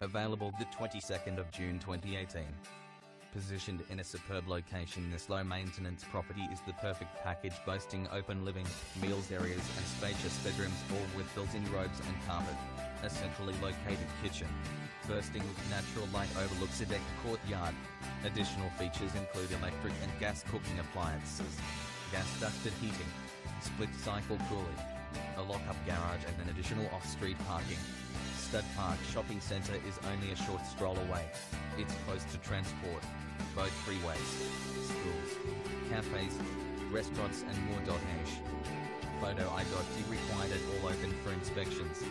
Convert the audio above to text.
Available the 22nd of June 2018. Positioned in a superb location this low-maintenance property is the perfect package boasting open living, meals areas and spacious bedrooms all with built-in robes and carpet. A centrally located kitchen. Bursting with natural light overlooks a deck courtyard. Additional features include electric and gas cooking appliances, gas ducted heating, split cycle cooling, a lock-up garage and an additional off-street parking. Stud Park Shopping Centre is only a short stroll away. It's close to transport, both freeways, schools, cafes, restaurants and more. Photo ID required at all open for inspections.